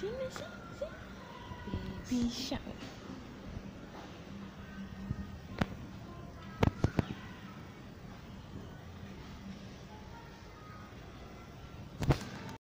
真的是，baby。